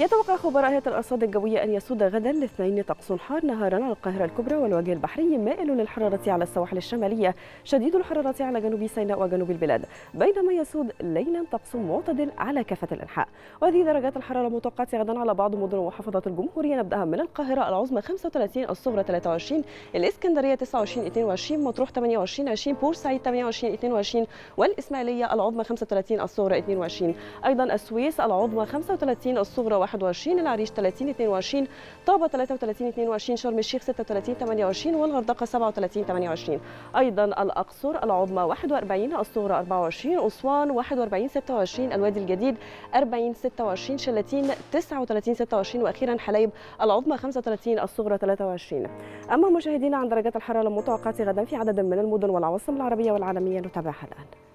يتوقع خبراء هيئة الأرصاد الجوية أن يسود غدا الاثنين طقس حار نهارا على القاهرة الكبرى والوجه البحري مائل للحرارة على السواحل الشمالية شديد الحرارة على جنوب سيناء وجنوب البلاد بينما يسود ليلا طقس معتدل على كافة الأنحاء. وهذه درجات الحرارة المتوقعة غدا على بعض مدن ومحافظات الجمهورية نبدأها من القاهرة العظمى 35 الصغرى 23 الإسكندرية 29 22 مطروح 28 20 بورسعيد 28 22 والإسماعيلية العظمى 35 الصغرى 22 أيضا السويس العظمى 35 الصغرى 21 العريش 30 22 طابة 33 22 شرم الشيخ 36 28 والغردقة 37 28 أيضا الأقصر العظمى 41 الصغرى 24 أسوان 41 26 الوادي الجديد 40 26 شلاتين 39 26 وأخيرا حلايب العظمى 35 الصغرى 23 أما مشاهدينا عن درجات الحرارة المتوقعة غدا في عدد من المدن والعواصم العربية والعالمية نتابعها الآن.